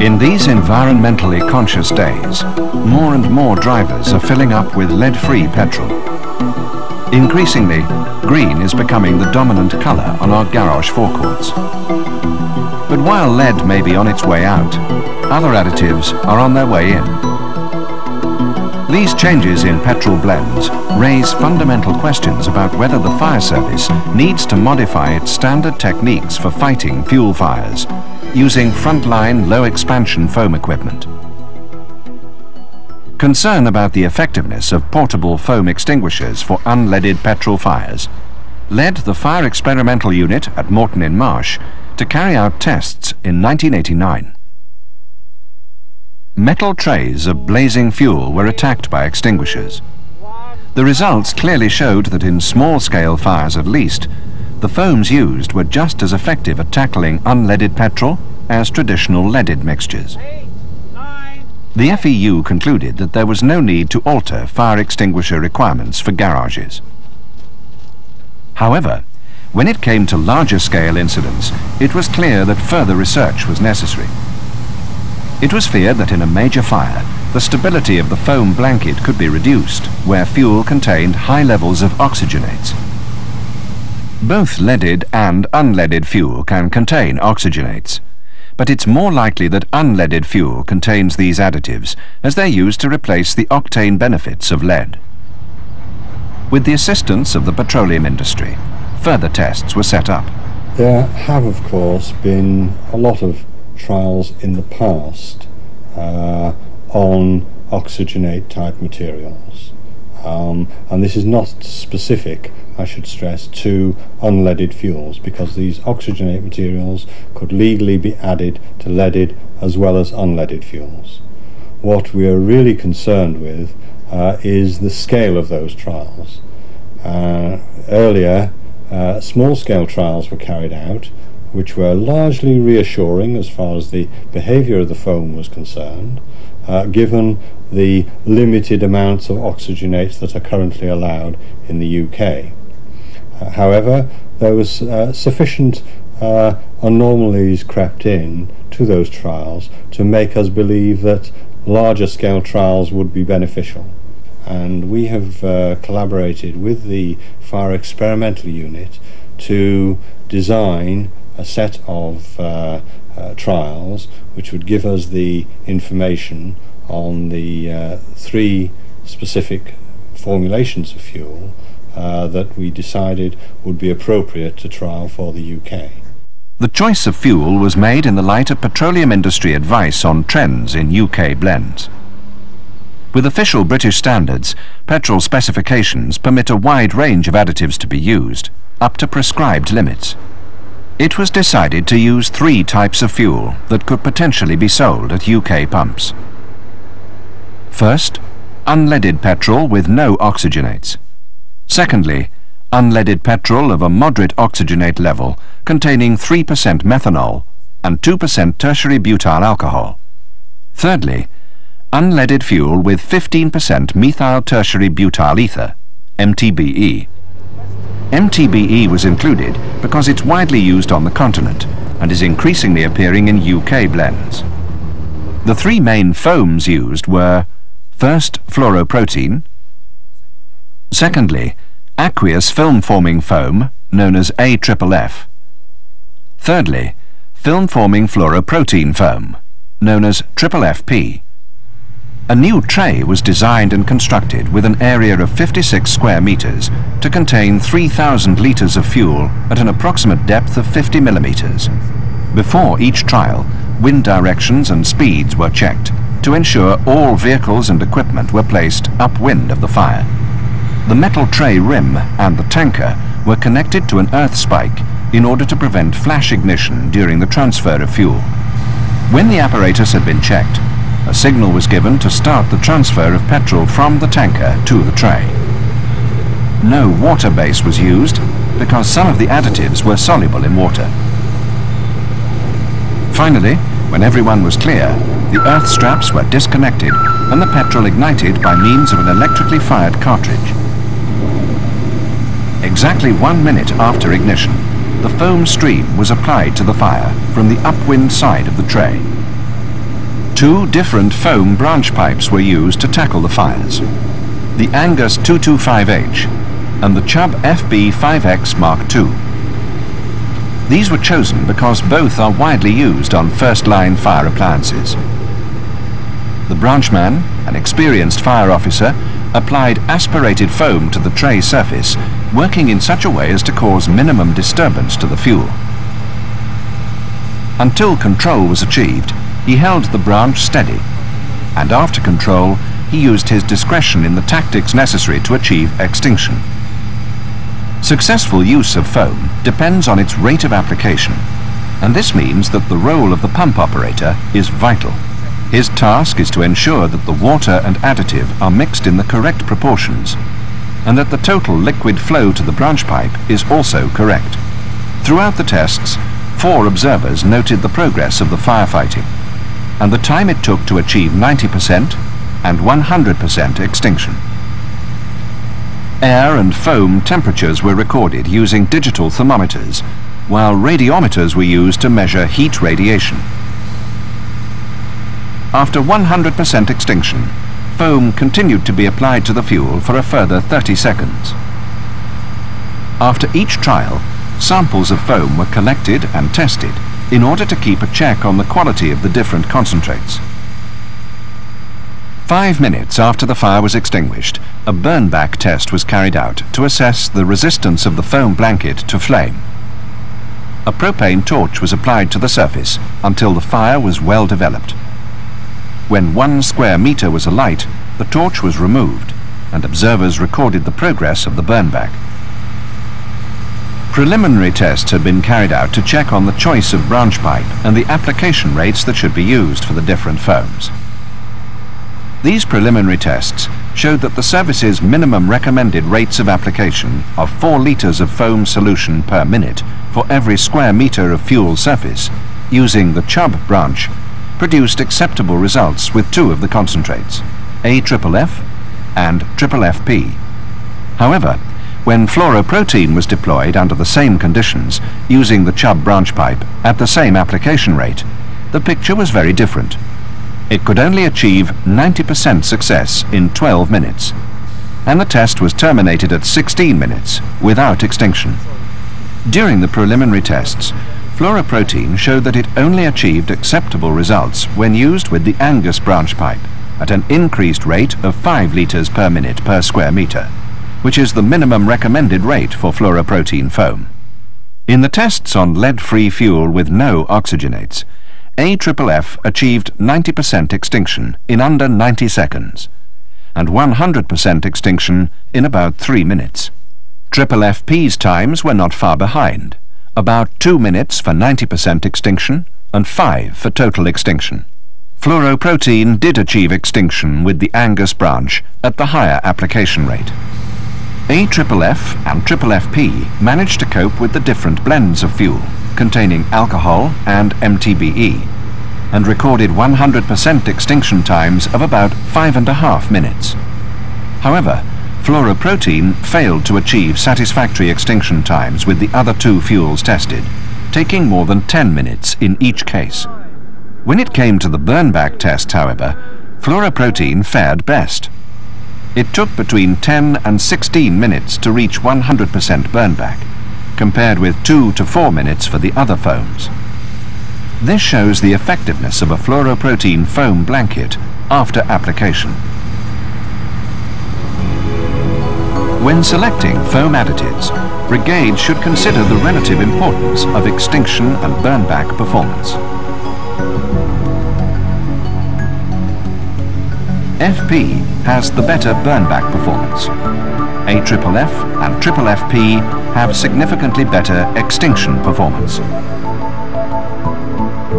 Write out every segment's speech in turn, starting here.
In these environmentally conscious days, more and more drivers are filling up with lead-free petrol. Increasingly, green is becoming the dominant colour on our garage forecourts. But while lead may be on its way out, other additives are on their way in. These changes in petrol blends raise fundamental questions about whether the fire service needs to modify its standard techniques for fighting fuel fires using frontline low expansion foam equipment. Concern about the effectiveness of portable foam extinguishers for unleaded petrol fires led the Fire Experimental Unit at Moreton-in-Marsh to carry out tests in 1989. Metal trays of blazing fuel were attacked by extinguishers. The results clearly showed that in small-scale fires at least, the foams used were just as effective at tackling unleaded petrol as traditional leaded mixtures. The FEU concluded that there was no need to alter fire extinguisher requirements for garages. However, when it came to larger scale incidents, it was clear that further research was necessary. It was feared that in a major fire, the stability of the foam blanket could be reduced where fuel contained high levels of oxygenates. Both leaded and unleaded fuel can contain oxygenates, but it's more likely that unleaded fuel contains these additives as they're used to replace the octane benefits of lead. With the assistance of the petroleum industry, further tests were set up. There have, of course, been a lot of trials in the past uh, on oxygenate type materials. Um, and this is not specific, I should stress, to unleaded fuels because these oxygenate materials could legally be added to leaded as well as unleaded fuels. What we are really concerned with uh, is the scale of those trials. Uh, earlier, uh, small-scale trials were carried out which were largely reassuring as far as the behaviour of the foam was concerned, uh, given the limited amounts of oxygenates that are currently allowed in the UK. Uh, however, there was uh, sufficient uh, anomalies crept in to those trials to make us believe that larger scale trials would be beneficial. And we have uh, collaborated with the Fire Experimental Unit to design a set of uh, uh, trials which would give us the information on the uh, three specific formulations of fuel uh, that we decided would be appropriate to trial for the UK. The choice of fuel was made in the light of petroleum industry advice on trends in UK blends. With official British standards, petrol specifications permit a wide range of additives to be used, up to prescribed limits. It was decided to use three types of fuel that could potentially be sold at UK pumps. First, unleaded petrol with no oxygenates. Secondly, unleaded petrol of a moderate oxygenate level containing 3% methanol and 2% tertiary butyl alcohol. Thirdly, unleaded fuel with 15% methyl tertiary butyl ether, MTBE. MTBE was included because it's widely used on the continent and is increasingly appearing in UK blends. The three main foams used were first fluoroprotein, secondly aqueous film-forming foam known as AFFF, thirdly film-forming fluoroprotein foam known as FFP. A new tray was designed and constructed with an area of 56 square metres to contain 3,000 litres of fuel at an approximate depth of 50 millimetres. Before each trial, wind directions and speeds were checked to ensure all vehicles and equipment were placed upwind of the fire. The metal tray rim and the tanker were connected to an earth spike in order to prevent flash ignition during the transfer of fuel. When the apparatus had been checked, a signal was given to start the transfer of petrol from the tanker to the tray. No water base was used because some of the additives were soluble in water. Finally, when everyone was clear, the earth straps were disconnected and the petrol ignited by means of an electrically fired cartridge. Exactly one minute after ignition, the foam stream was applied to the fire from the upwind side of the tray. Two different foam branch pipes were used to tackle the fires. The Angus 225H and the Chubb FB5X Mark II. These were chosen because both are widely used on first-line fire appliances. The branchman, an experienced fire officer, applied aspirated foam to the tray surface, working in such a way as to cause minimum disturbance to the fuel. Until control was achieved, he held the branch steady, and after control, he used his discretion in the tactics necessary to achieve extinction. Successful use of foam depends on its rate of application, and this means that the role of the pump operator is vital. His task is to ensure that the water and additive are mixed in the correct proportions and that the total liquid flow to the branch pipe is also correct. Throughout the tests, four observers noted the progress of the firefighting and the time it took to achieve 90% and 100% extinction. Air and foam temperatures were recorded using digital thermometers, while radiometers were used to measure heat radiation. After 100% extinction, foam continued to be applied to the fuel for a further 30 seconds. After each trial, samples of foam were collected and tested in order to keep a check on the quality of the different concentrates. Five minutes after the fire was extinguished, a burn-back test was carried out to assess the resistance of the foam blanket to flame. A propane torch was applied to the surface until the fire was well developed. When one square metre was alight, the torch was removed, and observers recorded the progress of the burnback. Preliminary tests had been carried out to check on the choice of branch pipe and the application rates that should be used for the different foams. These preliminary tests showed that the service's minimum recommended rates of application of 4 litres of foam solution per minute for every square metre of fuel surface using the Chubb branch produced acceptable results with two of the concentrates, AFFF and FFP. However, when fluoroprotein was deployed under the same conditions using the Chubb branch pipe at the same application rate, the picture was very different. It could only achieve 90% success in 12 minutes, and the test was terminated at 16 minutes without extinction. During the preliminary tests, fluoroprotein showed that it only achieved acceptable results when used with the Angus branch pipe at an increased rate of 5 litres per minute per square metre, which is the minimum recommended rate for fluoroprotein foam. In the tests on lead-free fuel with no oxygenates, AFFF achieved 90% extinction in under 90 seconds and 100% extinction in about 3 minutes. FFP's times were not far behind, about 2 minutes for 90% extinction and 5 for total extinction. Fluoroprotein did achieve extinction with the Angus branch at the higher application rate. AFFF and FFP managed to cope with the different blends of fuel containing alcohol and MTBE and recorded 100% extinction times of about five and a half minutes. However, fluoroprotein failed to achieve satisfactory extinction times with the other two fuels tested, taking more than 10 minutes in each case. When it came to the burnback test, however, fluoroprotein fared best. It took between 10 and 16 minutes to reach 100% burnback, compared with 2 to 4 minutes for the other foams. This shows the effectiveness of a fluoroprotein foam blanket after application. When selecting foam additives, Brigade should consider the relative importance of extinction and burnback performance. FP has the better burnback performance. AFFF and FFP have significantly better extinction performance.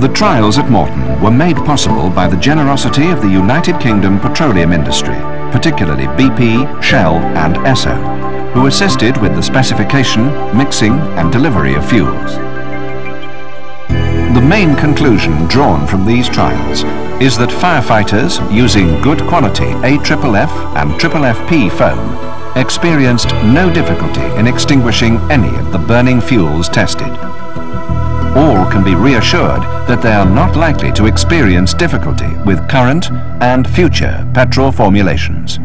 The trials at Moreton were made possible by the generosity of the United Kingdom petroleum industry particularly BP, Shell and Esso, who assisted with the specification, mixing and delivery of fuels. The main conclusion drawn from these trials is that firefighters using good quality AFFF and FFP foam experienced no difficulty in extinguishing any of the burning fuels tested. All can be reassured that they are not likely to experience difficulty with current and future petrol formulations.